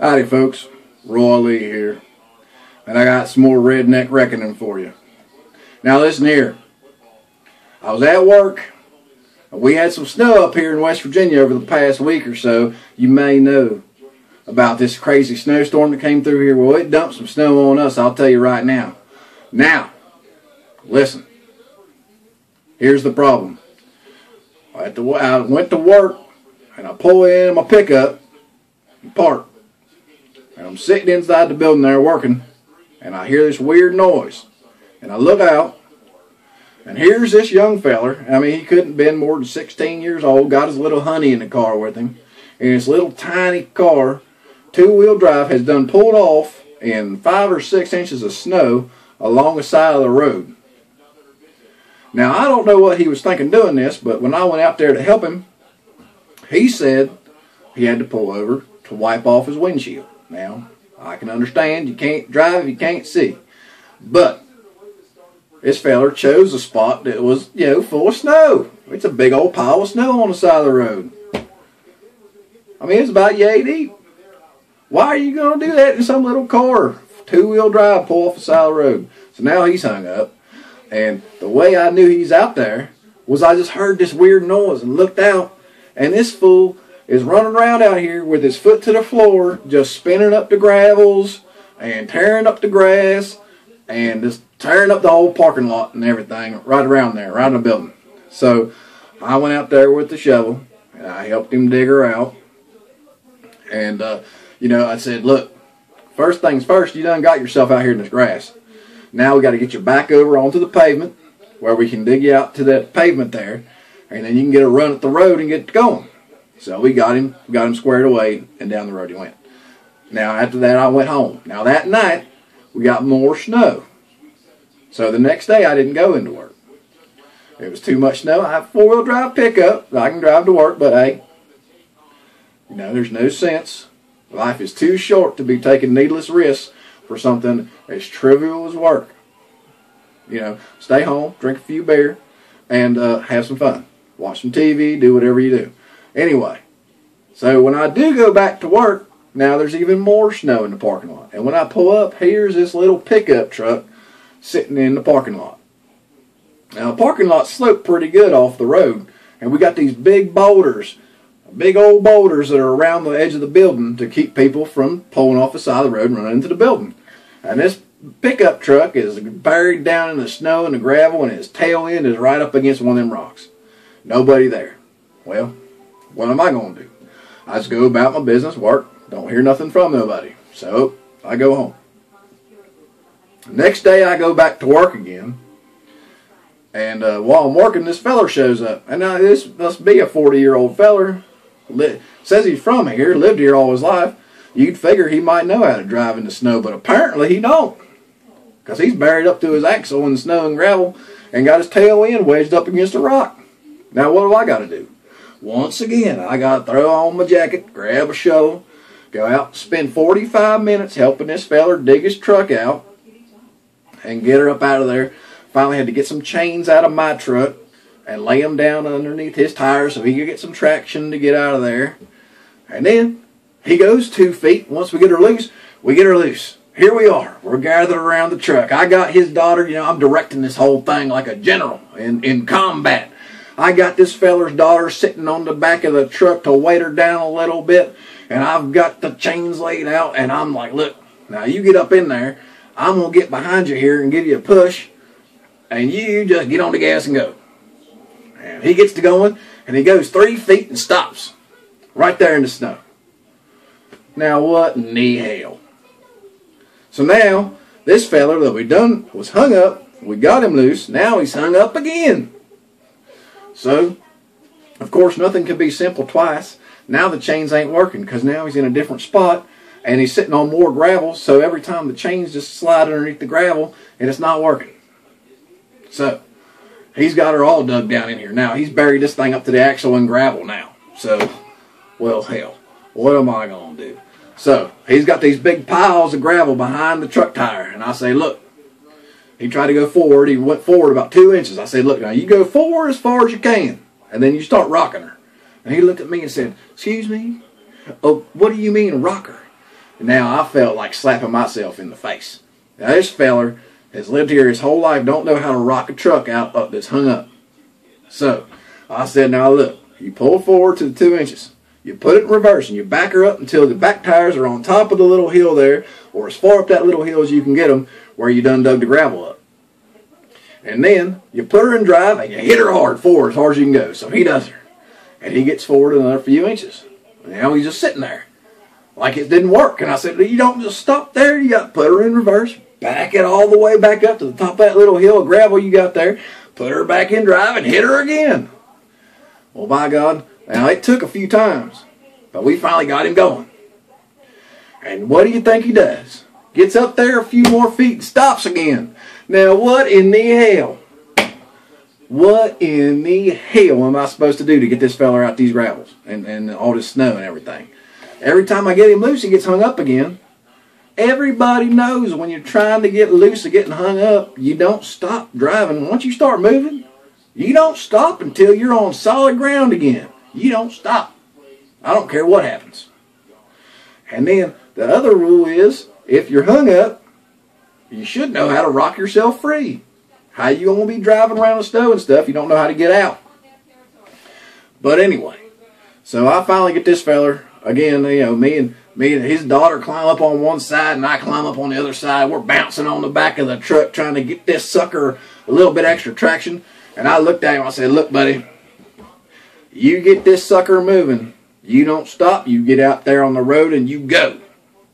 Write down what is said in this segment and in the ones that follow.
Howdy folks, Roy Lee here, and I got some more redneck reckoning for you. Now listen here, I was at work, we had some snow up here in West Virginia over the past week or so. You may know about this crazy snowstorm that came through here. Well, it dumped some snow on us, I'll tell you right now. Now, listen, here's the problem. I, to, I went to work, and I pull in my pickup and park. And I'm sitting inside the building there working, and I hear this weird noise. And I look out, and here's this young feller. I mean, he couldn't been more than 16 years old, got his little honey in the car with him. And this little tiny car, two-wheel drive, has done pulled off in five or six inches of snow along the side of the road. Now, I don't know what he was thinking doing this, but when I went out there to help him, he said he had to pull over to wipe off his windshield. Now, I can understand you can't drive you can't see. But this feller chose a spot that was, you know, full of snow. It's a big old pile of snow on the side of the road. I mean, it's about yay deep. Why are you going to do that in some little car? Two-wheel drive, pull off the side of the road. So now he's hung up. And the way I knew he's out there was I just heard this weird noise and looked out. And this fool is running around out here with his foot to the floor, just spinning up the gravels and tearing up the grass and just tearing up the whole parking lot and everything right around there, right in the building. So I went out there with the shovel and I helped him dig her out. And, uh, you know, I said, look, first things first, you done got yourself out here in this grass. Now we got to get you back over onto the pavement where we can dig you out to that pavement there. And then you can get a run at the road and get going. So we got him, got him squared away, and down the road he went. Now after that, I went home. Now that night, we got more snow. So the next day, I didn't go into work. It was too much snow. I have a four-wheel drive pickup. I can drive to work, but hey, you know, there's no sense. Life is too short to be taking needless risks for something as trivial as work. You know, stay home, drink a few beer, and uh, have some fun. Watch some TV, do whatever you do. Anyway, so when I do go back to work, now there's even more snow in the parking lot. And when I pull up, here's this little pickup truck sitting in the parking lot. Now, the parking lot sloped pretty good off the road, and we got these big boulders, big old boulders that are around the edge of the building to keep people from pulling off the side of the road and running into the building. And this pickup truck is buried down in the snow and the gravel, and its tail end is right up against one of them rocks. Nobody there. Well, what am I going to do? I just go about my business, work, don't hear nothing from nobody. So I go home. Next day I go back to work again. And uh, while I'm working, this feller shows up. And now this must be a 40-year-old feller. Li says he's from here, lived here all his life. You'd figure he might know how to drive in the snow, but apparently he don't. Because he's buried up to his axle in the snow and gravel and got his tail end wedged up against a rock. Now what do I got to do? Once again, I got to throw on my jacket, grab a shovel, go out, spend 45 minutes helping this feller dig his truck out, and get her up out of there. Finally had to get some chains out of my truck and lay them down underneath his tires so he could get some traction to get out of there. And then he goes two feet. Once we get her loose, we get her loose. Here we are. We're gathered around the truck. I got his daughter. You know, I'm directing this whole thing like a general in, in combat. I got this feller's daughter sitting on the back of the truck to weight her down a little bit, and I've got the chains laid out, and I'm like, look, now you get up in there, I'm going to get behind you here and give you a push, and you just get on the gas and go. And he gets to going, and he goes three feet and stops right there in the snow. Now what in the hell? So now, this feller that we done was hung up, we got him loose, now he's hung up again. So, of course, nothing can be simple twice. Now the chains ain't working because now he's in a different spot and he's sitting on more gravel. So every time the chains just slide underneath the gravel and it's not working. So, he's got her all dug down in here. Now, he's buried this thing up to the axle in gravel now. So, well, hell, what am I going to do? So, he's got these big piles of gravel behind the truck tire. And I say, look, he tried to go forward. He went forward about two inches. I said, look, now you go forward as far as you can. And then you start rocking her. And he looked at me and said, excuse me? Oh, what do you mean rocker? Now I felt like slapping myself in the face. Now this feller has lived here his whole life, don't know how to rock a truck out up that's hung up. So I said, now look, you pull forward to the two inches. You put it in reverse and you back her up until the back tires are on top of the little hill there, or as far up that little hill as you can get them, where you done dug the gravel up. And then you put her in drive and you hit her hard forward as hard as you can go. So he does her. And he gets forward another few inches. Now he's just sitting there. Like it didn't work. And I said, you don't just stop there. You got to put her in reverse. Back it all the way back up to the top of that little hill of gravel you got there. Put her back in drive and hit her again. Well, by God, now it took a few times. But we finally got him going. And what do you think he does? Gets up there a few more feet and stops again. Now, what in the hell? What in the hell am I supposed to do to get this feller out these gravels and, and all this snow and everything? Every time I get him loose, he gets hung up again. Everybody knows when you're trying to get loose or getting hung up, you don't stop driving. Once you start moving, you don't stop until you're on solid ground again. You don't stop. I don't care what happens. And then the other rule is if you're hung up, you should know how to rock yourself free. How you gonna be driving around the snow and stuff? You don't know how to get out. But anyway, so I finally get this feller again. You know, me and me and his daughter climb up on one side, and I climb up on the other side. We're bouncing on the back of the truck trying to get this sucker a little bit extra traction. And I looked at him. I said, "Look, buddy, you get this sucker moving. You don't stop. You get out there on the road and you go."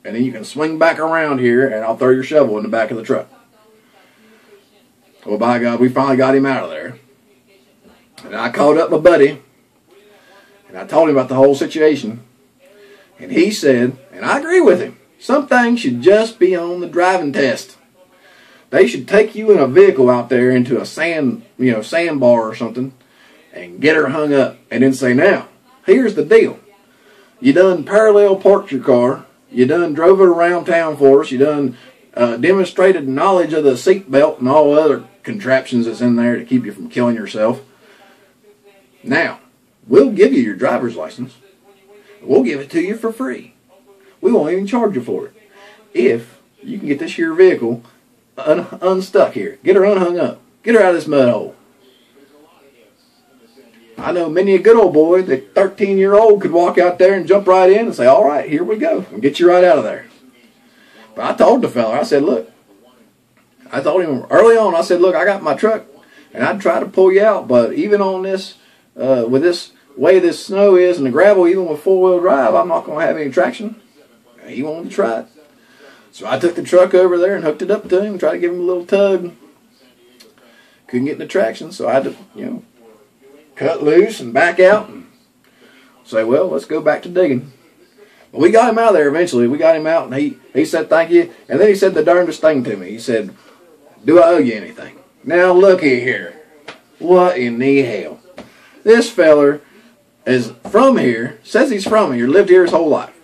and then you can swing back around here and I'll throw your shovel in the back of the truck. Well, by God, we finally got him out of there. And I called up my buddy and I told him about the whole situation. And he said, and I agree with him, some things should just be on the driving test. They should take you in a vehicle out there into a sand, you know, sandbar or something and get her hung up and then say, now, here's the deal. You done parallel parked your car you done drove it around town for us. You done uh, demonstrated knowledge of the seat belt and all other contraptions that's in there to keep you from killing yourself. Now, we'll give you your driver's license. We'll give it to you for free. We won't even charge you for it. If you can get this here vehicle un unstuck here. Get her unhung up. Get her out of this mud hole. I know many a good old boy, the 13 year old, could walk out there and jump right in and say, All right, here we go, and get you right out of there. But I told the fella, I said, Look, I told him early on, I said, Look, I got my truck, and I'd try to pull you out, but even on this, uh, with this way this snow is and the gravel, even with four wheel drive, I'm not going to have any traction. He wanted to try it. So I took the truck over there and hooked it up to him, tried to give him a little tug. Couldn't get the traction, so I had to, you know, cut loose and back out and say, well, let's go back to digging. But we got him out of there eventually. We got him out and he, he said thank you. And then he said the darndest thing to me. He said, do I owe you anything? Now looky here. What in the hell? This feller is from here, says he's from here, lived here his whole life.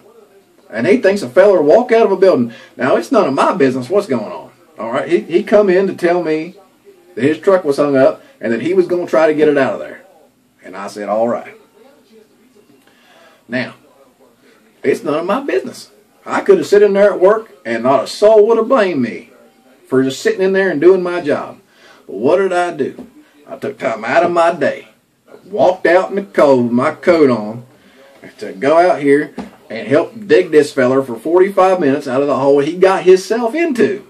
And he thinks a feller walk out of a building. Now it's none of my business what's going on. All right, he, he come in to tell me that his truck was hung up and that he was going to try to get it out of there. And I said, all right. Now, it's none of my business. I could have sat in there at work and not a soul would have blamed me for just sitting in there and doing my job. But what did I do? I took time out of my day, walked out in the cold with my coat on to go out here and help dig this feller for 45 minutes out of the hole he got himself into.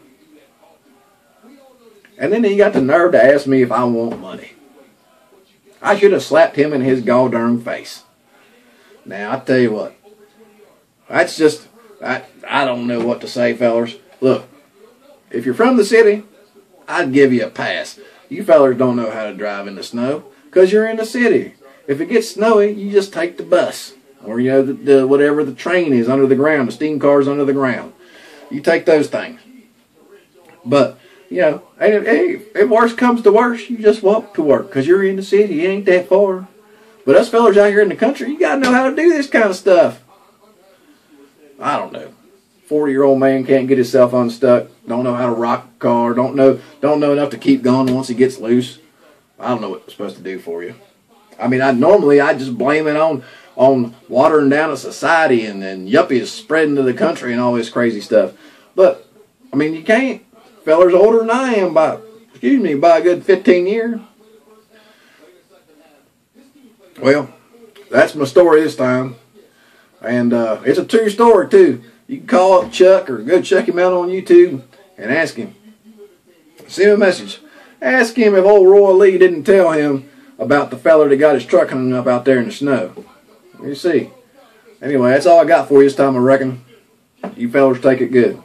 And then he got the nerve to ask me if I want money. I should have slapped him in his gall darn face. Now, I tell you what, that's just, I, I don't know what to say, fellers. Look, if you're from the city, I'd give you a pass. You fellers don't know how to drive in the snow because you're in the city. If it gets snowy, you just take the bus or, you know, the, the, whatever the train is under the ground, the steam cars under the ground. You take those things. But you know, and if, if worse comes to worse, you just walk to work because you're in the city. It ain't that far. But us fellers out here in the country, you got to know how to do this kind of stuff. I don't know. 40 year old man can't get himself unstuck. Don't know how to rock a car. Don't know, don't know enough to keep going once he gets loose. I don't know what it's supposed to do for you. I mean, I normally I just blame it on on watering down a society and then yuppies spreading to the country and all this crazy stuff. But I mean, you can't. Feller's older than I am by excuse me by a good 15 years. Well, that's my story this time, and uh, it's a true story too. You can call up Chuck or go check him out on YouTube and ask him. Send him a message. Ask him if old Roy Lee didn't tell him about the feller that got his truck hung up out there in the snow. You see. Anyway, that's all I got for you this time, I reckon. You fellers take it good.